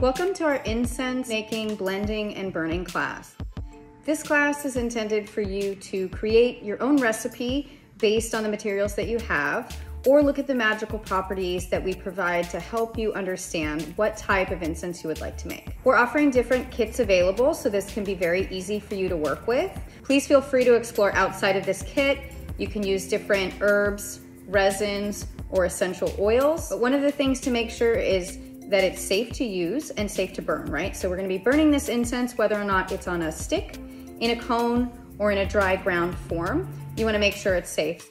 Welcome to our incense making, blending, and burning class. This class is intended for you to create your own recipe based on the materials that you have, or look at the magical properties that we provide to help you understand what type of incense you would like to make. We're offering different kits available, so this can be very easy for you to work with. Please feel free to explore outside of this kit. You can use different herbs, resins, or essential oils. But one of the things to make sure is that it's safe to use and safe to burn, right? So we're gonna be burning this incense whether or not it's on a stick, in a cone, or in a dry ground form. You wanna make sure it's safe.